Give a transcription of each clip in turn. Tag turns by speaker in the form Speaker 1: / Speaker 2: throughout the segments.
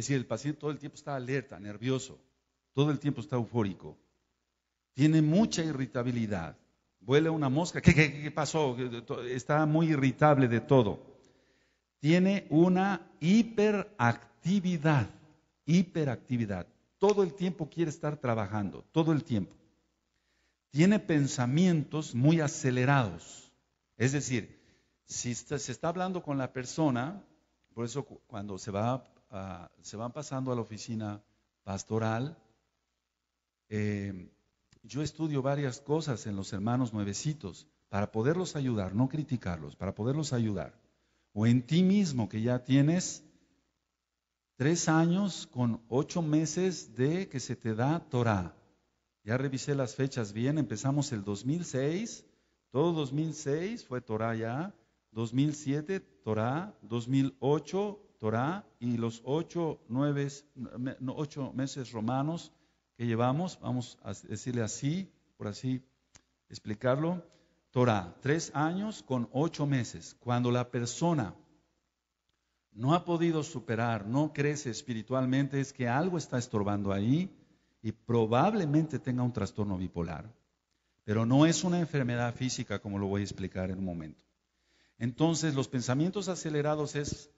Speaker 1: Es decir, el paciente todo el tiempo está alerta, nervioso, todo el tiempo está eufórico. Tiene mucha irritabilidad. Vuela una mosca, ¿qué, qué pasó? Está muy irritable de todo. Tiene una hiperactividad, hiperactividad. Todo el tiempo quiere estar trabajando, todo el tiempo. Tiene pensamientos muy acelerados. Es decir, si se está hablando con la persona, por eso cuando se, va, se van pasando a la oficina pastoral, eh, yo estudio varias cosas en los hermanos nuevecitos para poderlos ayudar, no criticarlos, para poderlos ayudar. O en ti mismo que ya tienes tres años con ocho meses de que se te da Torah. Ya revisé las fechas bien, empezamos el 2006, todo 2006 fue Torah ya, 2007 Torah, 2008 Torah y los ocho, ocho meses romanos que llevamos, vamos a decirle así, por así explicarlo, Torah, tres años con ocho meses. Cuando la persona no ha podido superar, no crece espiritualmente, es que algo está estorbando ahí y probablemente tenga un trastorno bipolar. Pero no es una enfermedad física, como lo voy a explicar en un momento. Entonces, los pensamientos acelerados es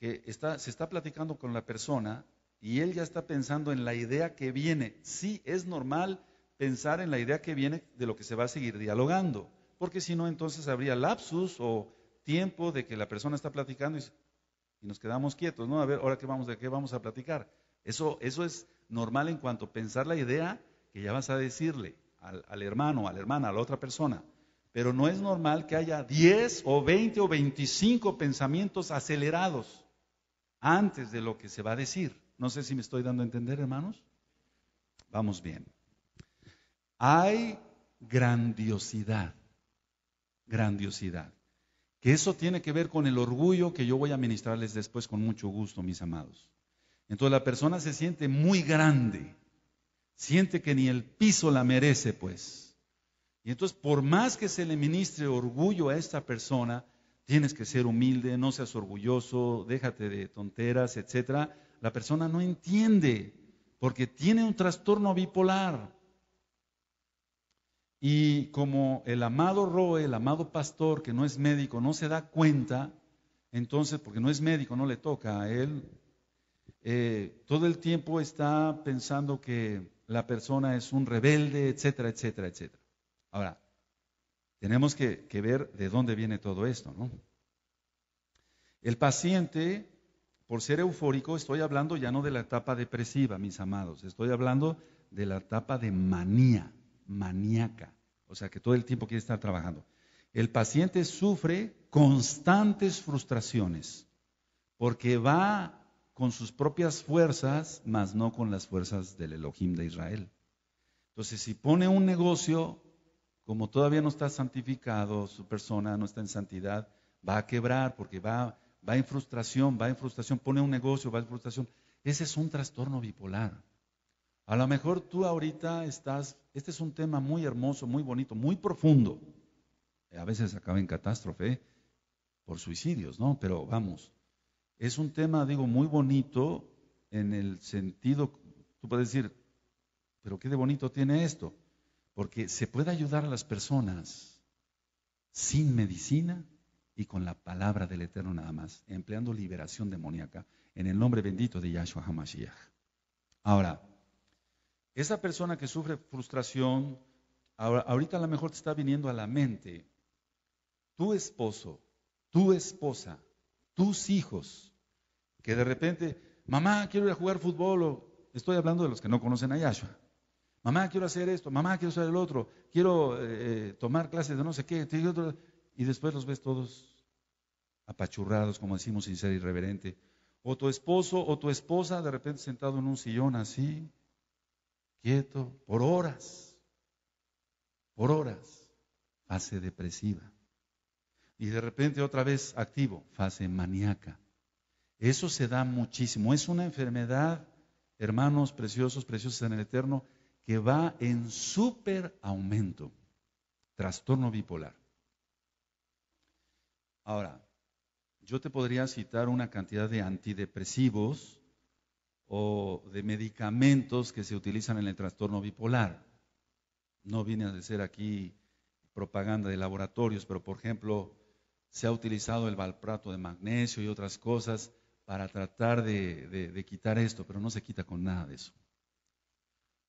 Speaker 1: que se está platicando con la persona y él ya está pensando en la idea que viene. Sí, es normal pensar en la idea que viene de lo que se va a seguir dialogando, porque si no, entonces habría lapsus o tiempo de que la persona está platicando y, nos quedamos quietos, ¿no? A ver, ahora qué vamos, de qué vamos a platicar. Eso, eso es normal en cuanto a pensar la idea que ya vas a decirle al, al hermano, a la hermana, a la otra persona. Pero no es normal que haya 10 o 20 o 25 pensamientos acelerados antes de lo que se va a decir. No sé si me estoy dando a entender, hermanos. Vamos bien. Hay grandiosidad, grandiosidad. Que eso tiene que ver con el orgullo que yo voy a ministrarles después con mucho gusto, mis amados. Entonces la persona se siente muy grande, siente que ni el piso la merece, pues. Y entonces, por más que se le ministre orgullo a esta persona, tienes que ser humilde, no seas orgulloso, déjate de tonteras, etcétera. La persona no entiende porque tiene un trastorno bipolar. Y como el amado Roe, el amado pastor, que no es médico, no se da cuenta, entonces, porque no es médico, no le toca a él, eh, todo el tiempo está pensando que la persona es un rebelde, etcétera, etcétera, etcétera. Ahora, tenemos que, ver de dónde viene todo esto, ¿no? El paciente, por ser eufórico, estoy hablando ya no de la etapa depresiva, mis amados, estoy hablando de la etapa de manía, maníaca, o sea que todo el tiempo quiere estar trabajando. El paciente sufre constantes frustraciones porque va con sus propias fuerzas, mas no con las fuerzas del Elohim de Israel. Entonces, si pone un negocio, como todavía no está santificado, su persona no está en santidad, va a quebrar porque va, va en frustración, va en frustración, pone un negocio, va en frustración. Ese es un trastorno bipolar. A lo mejor tú ahorita estás, este es un tema muy hermoso, muy bonito, muy profundo. A veces acaba en catástrofe por suicidios, ¿no? Pero vamos, es un tema, digo, muy bonito en el sentido, tú puedes decir, pero qué de bonito tiene esto porque se puede ayudar a las personas sin medicina y con la palabra del Eterno nada más, empleando liberación demoníaca en el nombre bendito de Yahshua HaMashiach. Ahora, esa persona que sufre frustración, ahorita a lo mejor te está viniendo a la mente tu esposo, tu esposa, tus hijos, que de repente, mamá, quiero ir a jugar fútbol, o estoy hablando de los que no conocen a Yahshua. Mamá, quiero hacer esto, mamá, quiero hacer el otro, quiero eh, tomar clases de no sé qué, y después los ves todos apachurrados, como decimos sin ser irreverente. O tu esposo o tu esposa de repente sentado en un sillón así, quieto, por horas, por horas, fase depresiva. Y de repente otra vez activo, fase maníaca. Eso se da muchísimo. Es una enfermedad, hermanos preciosos, preciosos en el Eterno, que va en súper aumento. Trastorno bipolar. Ahora, yo te podría citar una cantidad de antidepresivos o de medicamentos que se utilizan en el trastorno bipolar. No viene a ser aquí propaganda de laboratorios, pero por ejemplo, se ha utilizado el valprato de magnesio y otras cosas para tratar de, quitar esto, pero no se quita con nada de eso.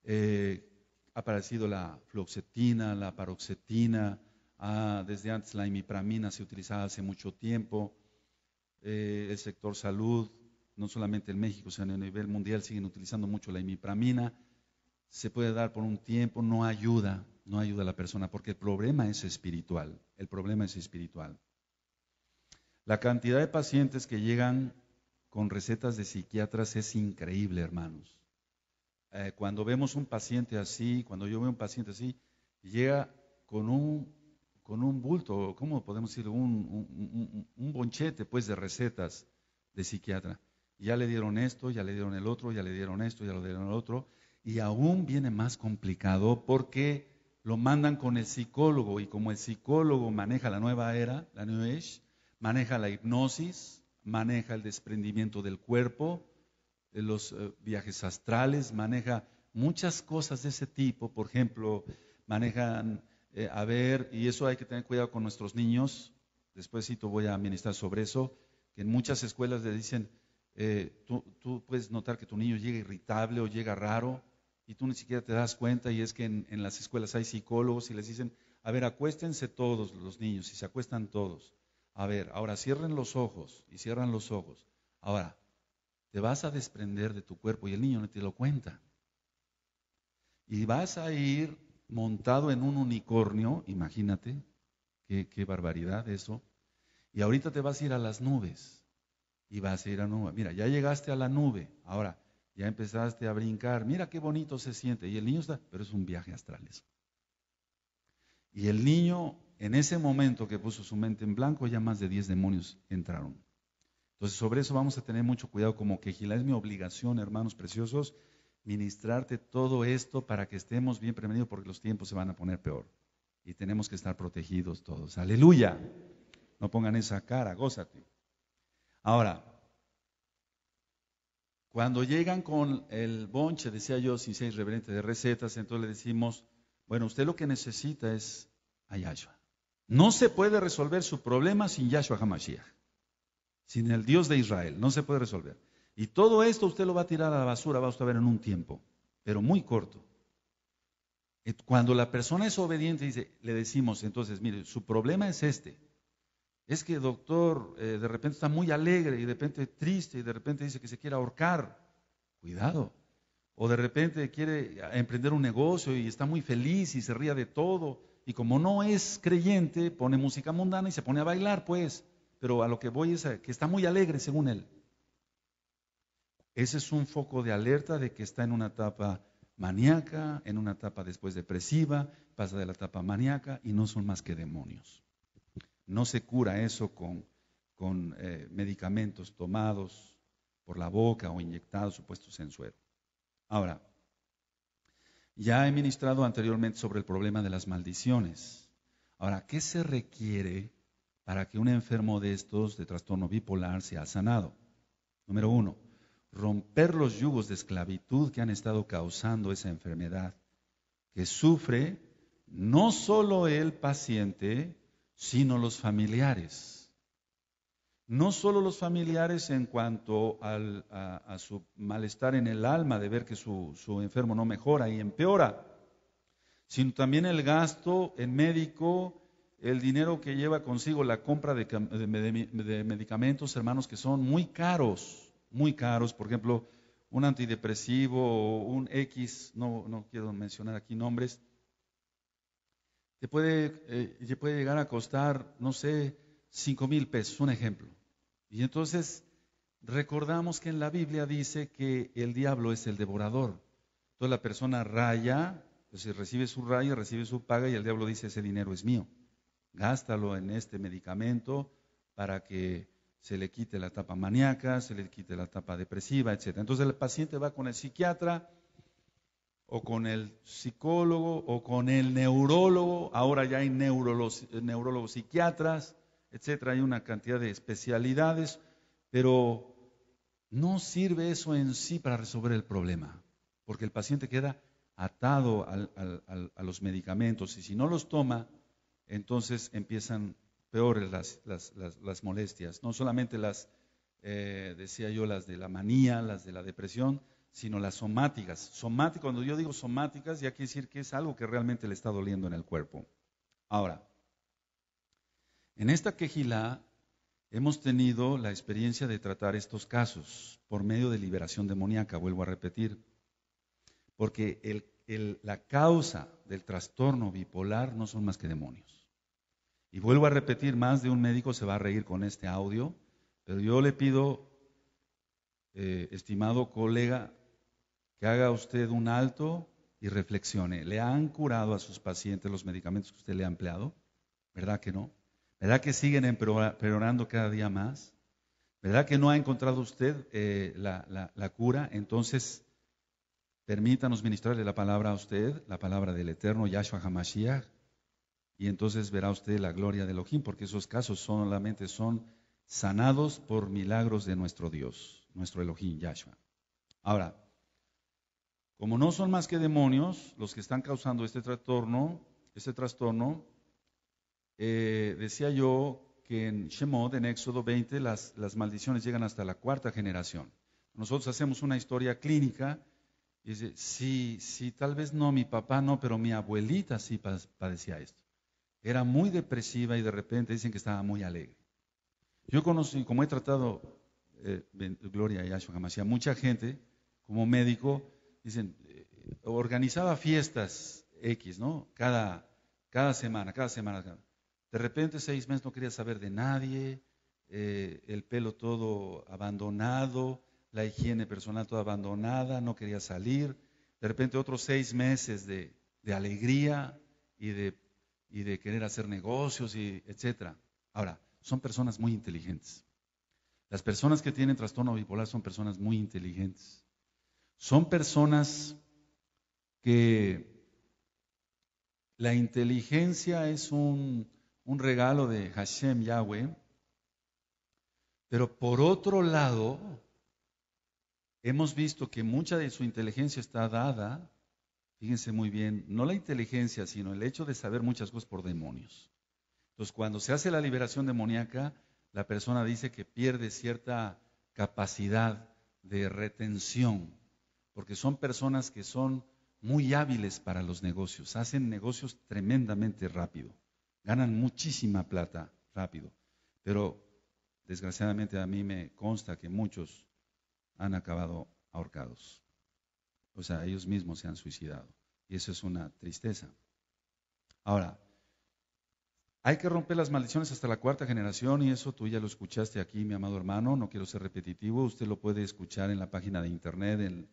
Speaker 1: Eh, ha aparecido la fluoxetina, la paroxetina, ah, desde antes la imipramina se utilizaba hace mucho tiempo. Eh, el sector salud, no solamente en México, sino a nivel mundial, siguen utilizando mucho la imipramina. Se puede dar por un tiempo, no ayuda, no ayuda a la persona, porque el problema es espiritual. El problema es espiritual. La cantidad de pacientes que llegan con recetas de psiquiatras es increíble, hermanos. Eh, cuando vemos un paciente así, cuando yo veo un paciente así, llega con un, con un bulto, ¿cómo podemos decir? Un, un, bonchete pues de recetas de psiquiatra. Ya le dieron esto, ya le dieron el otro, ya le dieron esto, ya le dieron el otro. Y aún viene más complicado porque lo mandan con el psicólogo y como el psicólogo maneja la nueva era, la New Age, maneja la hipnosis, maneja el desprendimiento del cuerpo, los eh, viajes astrales, maneja muchas cosas de ese tipo. Por ejemplo, manejan, eh, a ver, y eso hay que tener cuidado con nuestros niños. Después sí voy a ministrar sobre eso, que en muchas escuelas le dicen, eh, tú, puedes notar que tu niño llega irritable o llega raro y tú ni siquiera te das cuenta y es que en, en las escuelas hay psicólogos y les dicen, a ver, acuéstense todos los niños y se acuestan todos. A ver, ahora cierren los ojos y cierran los ojos. Ahora, te vas a desprender de tu cuerpo y el niño no te lo cuenta. Y vas a ir montado en un unicornio, imagínate, qué, barbaridad eso. Y ahorita te vas a ir a las nubes y vas a ir a nube. Mira, ya llegaste a la nube, ahora ya empezaste a brincar, mira qué bonito se siente. Y el niño está, pero es un viaje astral eso. Y el niño en ese momento que puso su mente en blanco, ya más de 10 demonios entraron. Entonces, sobre eso vamos a tener mucho cuidado, como que Gila es mi obligación, hermanos preciosos, ministrarte todo esto para que estemos bien prevenidos, porque los tiempos se van a poner peor. Y tenemos que estar protegidos todos. Aleluya. No pongan esa cara, gózate. Ahora, cuando llegan con el bonche, decía yo, sin ser irreverente de recetas, entonces le decimos, bueno, usted lo que necesita es a Yahshua. No se puede resolver su problema sin Yahshua HaMashiach, sin el Dios de Israel. No se puede resolver. Y todo esto usted lo va a tirar a la basura, va a ver en un tiempo, pero muy corto. Cuando la persona es obediente, dice, le decimos entonces, mire, su problema es este. Es que doctor eh, de repente está muy alegre y de repente triste y de repente dice que se quiere ahorcar. Cuidado. O de repente quiere emprender un negocio y está muy feliz y se ría de todo y como no es creyente, pone música mundana y se pone a bailar, pues. Pero a lo que voy es que está muy alegre, según él. Ese es un foco de alerta de que está en una etapa maníaca, en una etapa después depresiva, pasa de la etapa maníaca y no son más que demonios. No se cura eso con, con eh, medicamentos tomados por la boca o inyectados o puestos en suero. Ahora, ya he ministrado anteriormente sobre el problema de las maldiciones. Ahora, ¿qué se requiere para que un enfermo de estos, de trastorno bipolar, sea sanado? Número uno, romper los yugos de esclavitud que han estado causando esa enfermedad, que sufre no solo el paciente, sino los familiares no solo los familiares en cuanto a, su malestar en el alma de ver que su, enfermo no mejora y empeora, sino también el gasto en médico, el dinero que lleva consigo la compra de, medicamentos, hermanos, que son muy caros, muy caros, por ejemplo, un antidepresivo o un X, no, no quiero mencionar aquí nombres, te puede, eh, llegar a costar, no sé, cinco mil pesos, un ejemplo. Y entonces recordamos que en la Biblia dice que el diablo es el devorador. Entonces la persona raya, pues recibe su raya, recibe su paga y el diablo dice ese dinero es mío. Gástalo en este medicamento para que se le quite la etapa maníaca, se le quite la etapa depresiva, etc. Entonces el paciente va con el psiquiatra o con el psicólogo o con el neurólogo, ahora ya hay neurólogos, neurólogos psiquiatras, etcétera. Hay una cantidad de especialidades, pero no sirve eso en sí para resolver el problema, porque el paciente queda atado a los medicamentos y si no los toma, entonces empiezan peores las, molestias, no solamente las, eh, decía yo, las de la manía, las de la depresión, sino las somáticas. Somáticas, cuando yo digo somáticas, ya quiere decir que es algo que realmente le está doliendo en el cuerpo. Ahora, en esta quejilá hemos tenido la experiencia de tratar estos casos por medio de liberación demoníaca, vuelvo a repetir, porque la causa del trastorno bipolar no son más que demonios. Y vuelvo a repetir, más de un médico se va a reír con este audio, pero yo le pido, eh, estimado colega, que haga usted un alto y reflexione. ¿Le han curado a sus pacientes los medicamentos que usted le ha empleado? ¿Verdad que no? ¿Verdad que siguen empeorando cada día más? ¿Verdad que no ha encontrado usted eh, la, cura? Entonces, permítanos ministrarle la palabra a usted, la palabra del eterno Yahshua HaMashiach, y entonces verá usted la gloria de Elohim, porque esos casos solamente son sanados por milagros de nuestro Dios, nuestro Elohim, Yahshua. Ahora, como no son más que demonios los que están causando este trastorno, este trastorno, eh, decía yo que en Shemot, en Éxodo 20, las, las, maldiciones llegan hasta la cuarta generación. Nosotros hacemos una historia clínica y dice, sí, sí, tal vez no, mi papá no, pero mi abuelita sí padecía esto. Era muy depresiva y de repente dicen que estaba muy alegre. Yo conocí, como he tratado, eh, Gloria a Yahshua Hamashiach, mucha gente, como médico, dicen, eh, organizaba fiestas X, ¿no? Cada, cada semana, cada semana. De repente seis meses no quería saber de nadie, eh, el pelo todo abandonado, la higiene personal toda abandonada, no quería salir. De repente otros seis meses de, alegría y de, y de, querer hacer negocios, y etcétera. Ahora, son personas muy inteligentes. Las personas que tienen trastorno bipolar son personas muy inteligentes. Son personas que la inteligencia es un, un regalo de Hashem Yahweh, pero por otro lado, hemos visto que mucha de su inteligencia está dada, fíjense muy bien, no la inteligencia, sino el hecho de saber muchas cosas por demonios. Entonces, cuando se hace la liberación demoníaca, la persona dice que pierde cierta capacidad de retención, porque son personas que son muy hábiles para los negocios, hacen negocios tremendamente rápido ganan muchísima plata rápido, pero desgraciadamente a mí me consta que muchos han acabado ahorcados. O sea, ellos mismos se han suicidado. Y eso es una tristeza. Ahora, hay que romper las maldiciones hasta la cuarta generación y eso tú ya lo escuchaste aquí, mi amado hermano. No quiero ser repetitivo. Usted lo puede escuchar en la página de internet, en,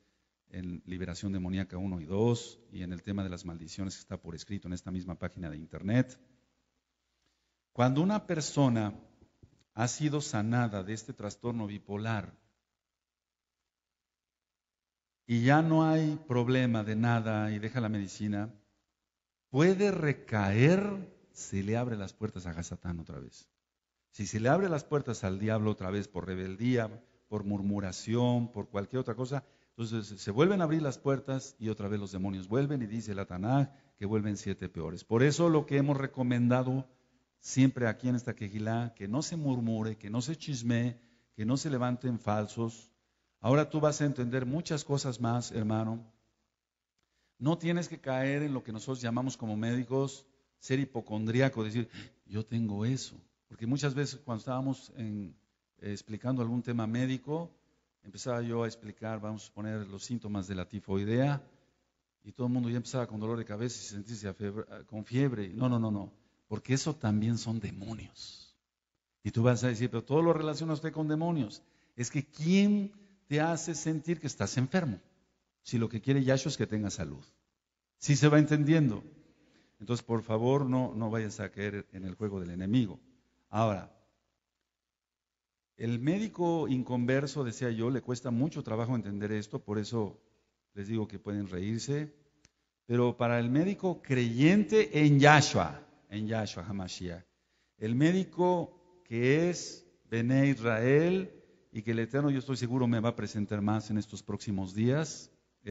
Speaker 1: Liberación Demoníaca 1 y 2 y en el tema de las maldiciones que está por escrito en esta misma página de internet. Cuando una persona ha sido sanada de este trastorno bipolar y ya no hay problema de nada y deja la medicina, puede recaer si le abre las puertas a Hasatán otra vez. Si se le abre las puertas al diablo otra vez por rebeldía, por murmuración, por cualquier otra cosa, entonces se vuelven a abrir las puertas y otra vez los demonios vuelven y dice la Tanaj que vuelven siete peores. Por eso lo que hemos recomendado siempre aquí en esta quejilá, que no se murmure, que no se chisme, que no se levanten falsos. Ahora tú vas a entender muchas cosas más, hermano. No tienes que caer en lo que nosotros llamamos como médicos ser hipocondríaco, decir, yo tengo eso. Porque muchas veces cuando estábamos eh, explicando algún tema médico, empezaba yo a explicar, vamos a poner los síntomas de la tifoidea, y todo el mundo ya empezaba con dolor de cabeza y sentirse con fiebre. No, no, no, no porque eso también son demonios. Y tú vas a decir, pero todo lo relaciona usted con demonios. Es que ¿quién te hace sentir que estás enfermo? Si lo que quiere Yahshua es que tenga salud. Si se va entendiendo. Entonces, por favor, no, no vayas a caer en el juego del enemigo. Ahora, el médico inconverso, decía yo, le cuesta mucho trabajo entender esto, por eso les digo que pueden reírse. Pero para el médico creyente en Yahshua, en Yahshua HaMashiach. El médico que es Bene Israel y que el Eterno yo estoy seguro me va a presentar más en estos próximos días